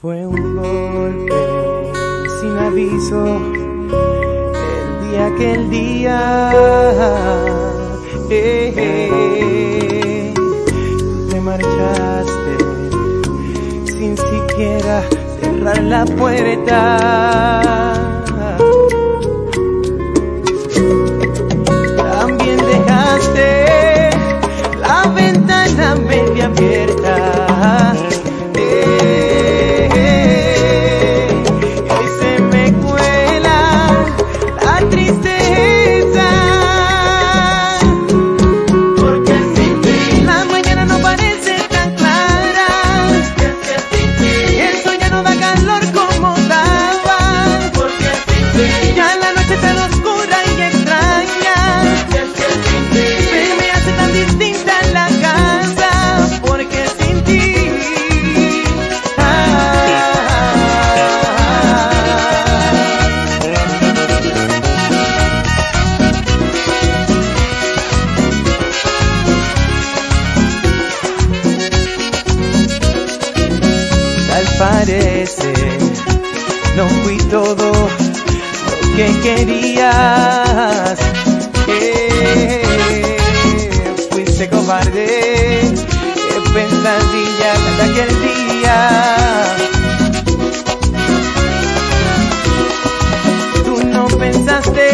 Fue un golpe sin aviso el día que el día eh, eh, te marchaste sin siquiera cerrar la puerta. También dejaste la ventana media abierta. Que querías. Eh, fuiste cobarde, qué pesadilla de aquel día. Tú no pensaste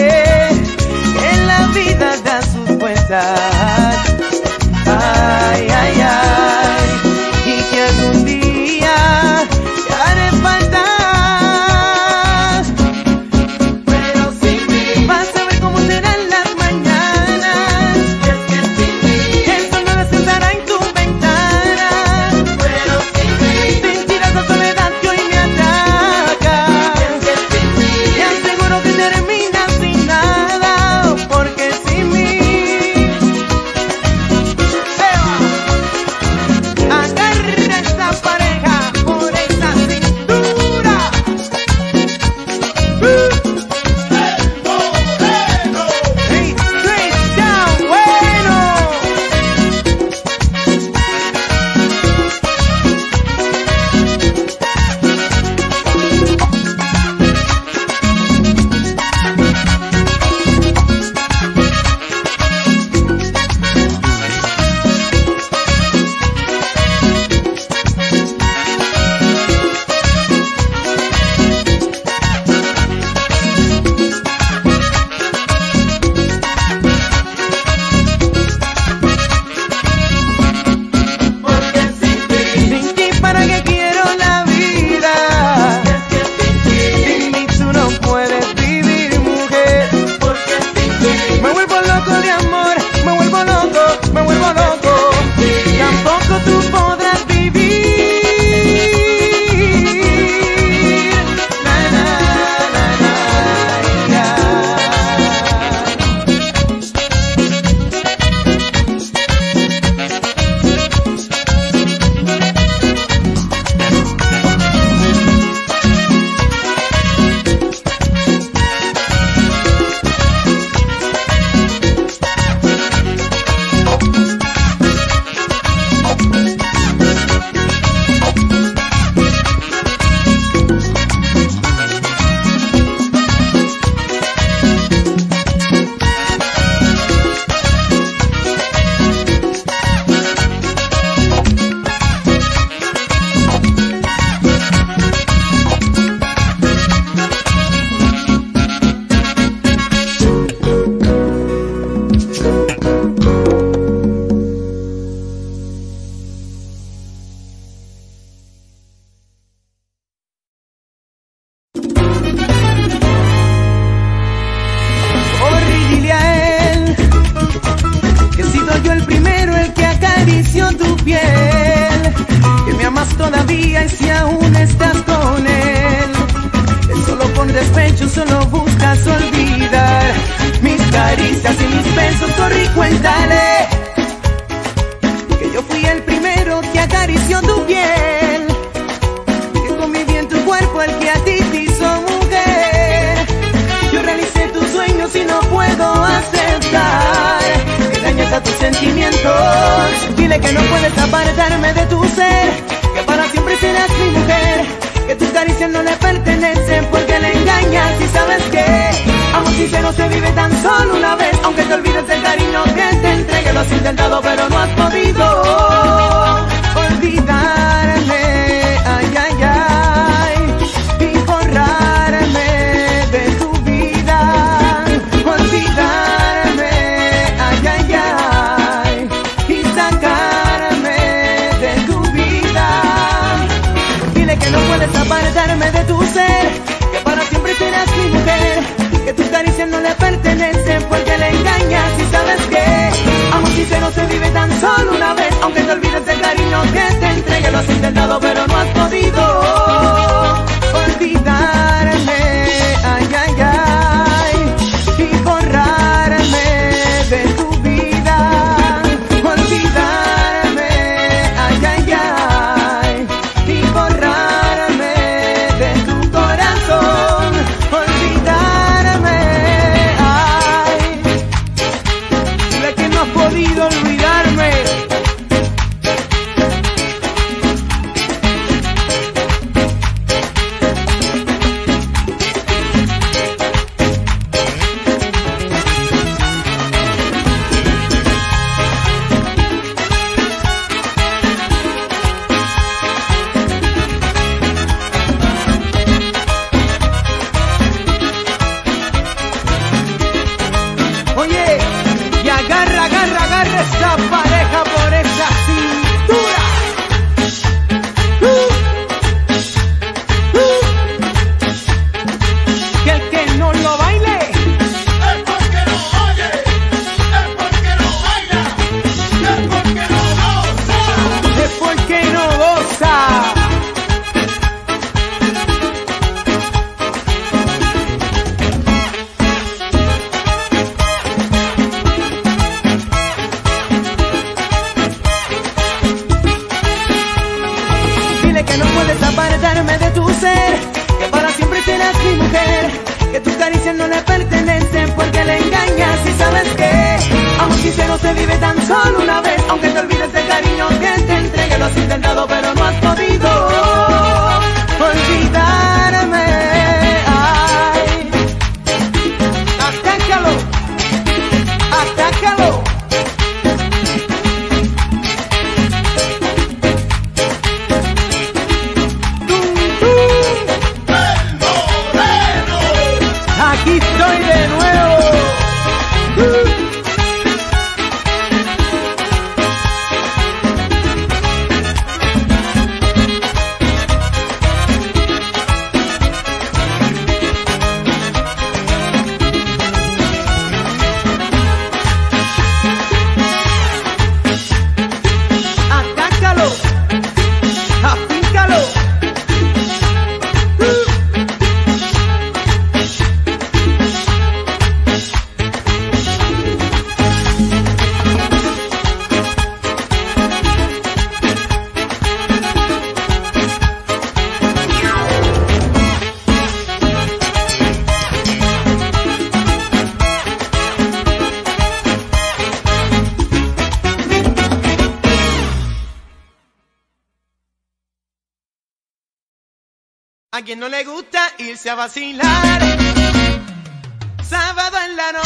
en la vida da sus vueltas. Si aún estás con él, solo con despecho solo buscas olvidar. Mis caricias y mis besos, corre y cuéntale que yo fui el primero que acarició tu piel, que conviví en tu cuerpo el que a ti te hizo mujer. Yo realicé tus sueños y no puedo aceptar que dañas a tus sentimientos. Dile que no puedes apartarme de tu ser, Serás mi mujer, que tus caricias no le pertenecen porque le engañas y sabes que amor sincero se vive tan solo una vez, aunque te olvides del cariño que te entregué, lo has intentado pero no has podido olvidar. porque le engañas y sabes que a Amor sincero se vive tan solo una vez Aunque te olvides del cariño que te entregué Lo has intentado pero no has podido. quien no le gusta irse a vacilar. Sábado en la noche.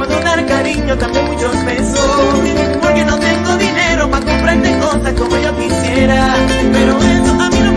puedo dar cariño, también muchos besos. Porque no tengo dinero para comprarte cosas como yo quisiera. Pero eso a mí no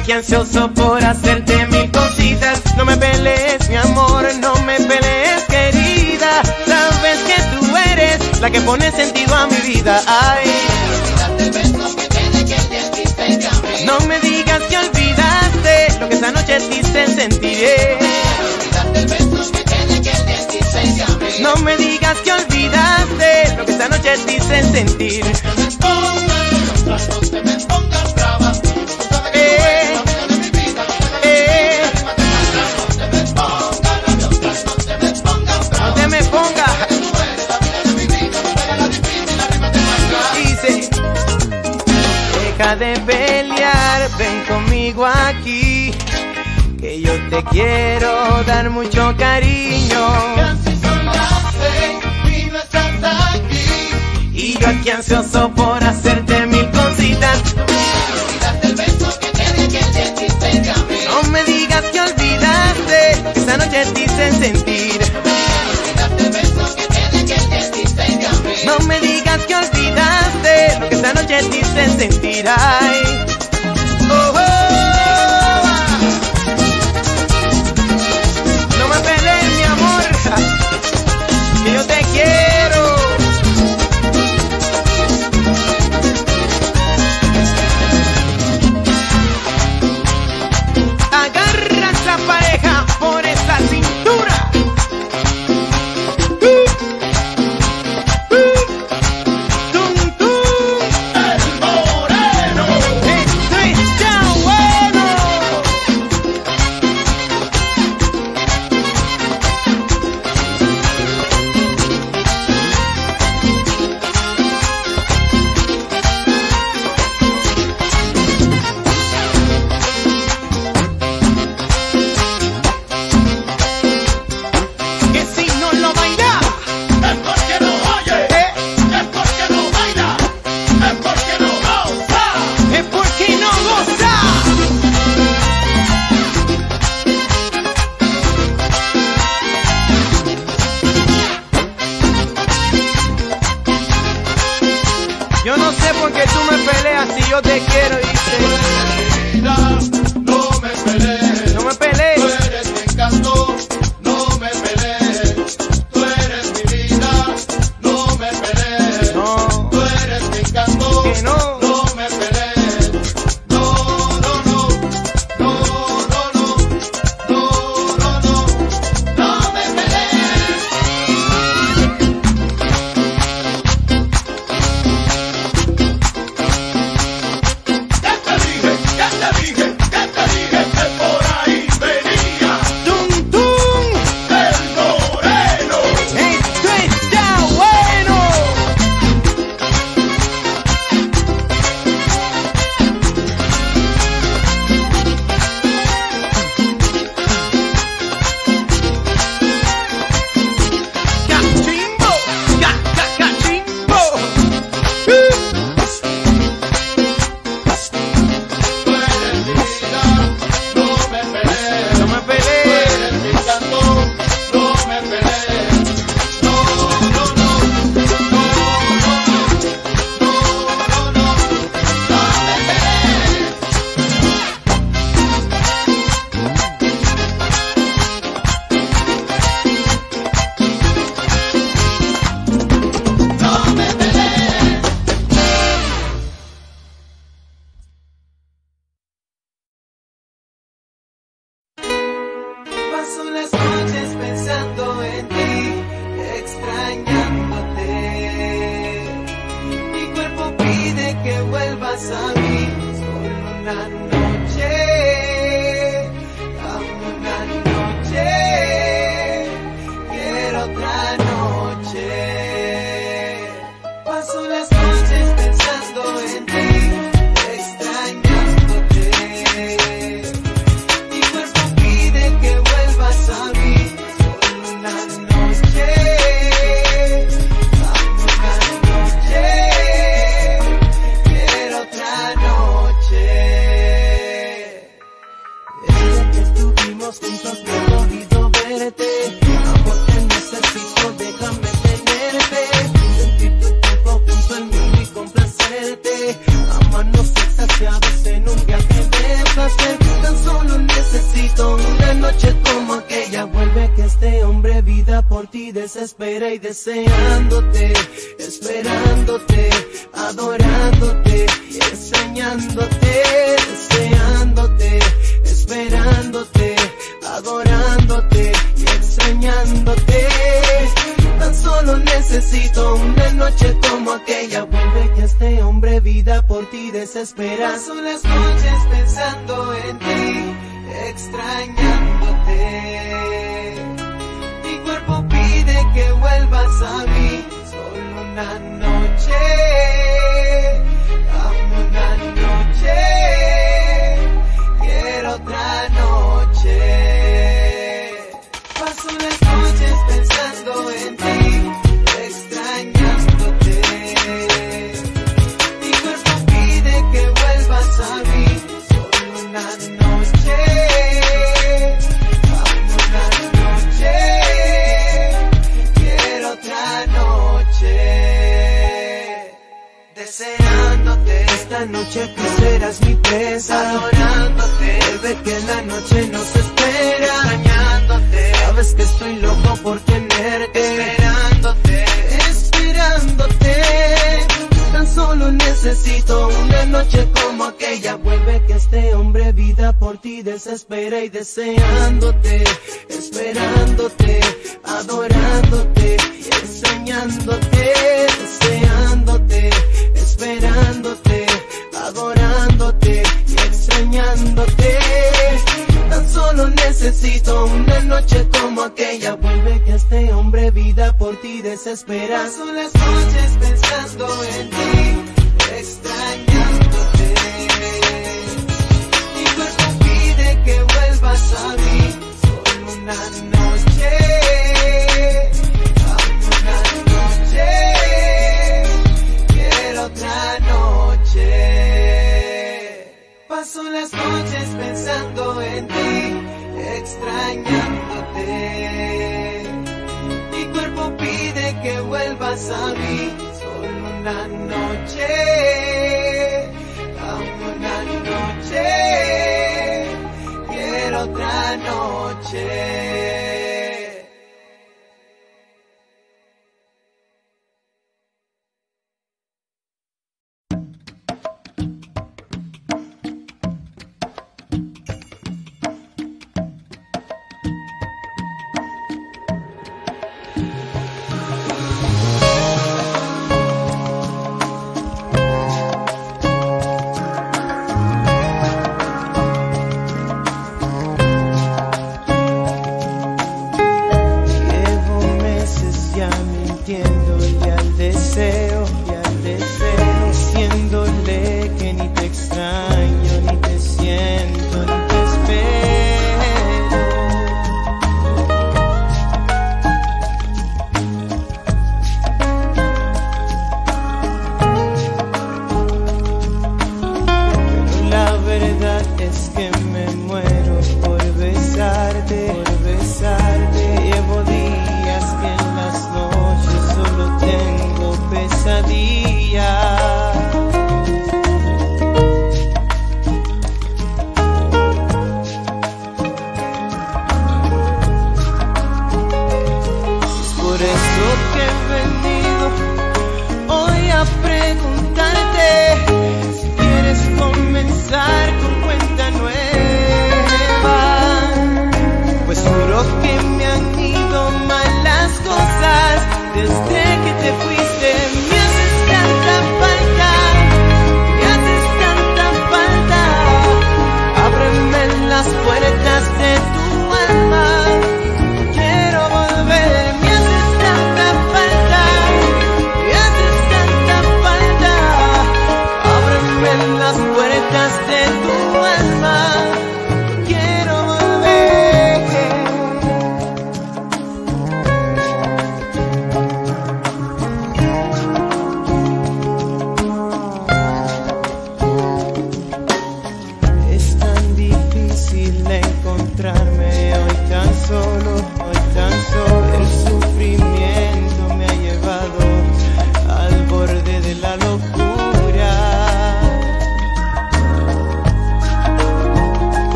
aquí ansioso por hacerte mil cositas. No me pelees, mi amor, no me pelees, querida. Sabes que tú eres la que pone sentido a mi vida. Ay, no me digas que olvidaste lo que esta noche dice sentiré. No me digas que olvidaste lo que esta noche dice sentir. No. deja de pelear, ven conmigo aquí, que yo te quiero dar mucho cariño. Casi son las seis y no estás aquí. Y yo aquí ansioso por hacerte mil cositas. No me beso que tiene que te No me digas que olvidaste, esa noche te hice sentir. No me digas noches dicen sentir. Eh. desespera y deseándote, esperándote, adorándote, enseñándote, deseándote, esperándote, adorándote y extrañándote. Tan solo necesito una noche como aquella. Vuelve que este hombre vida por ti desespera. sabí solo una noche, dame una noche, quiero otra noche.